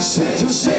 Seja cheia, venha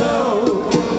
show.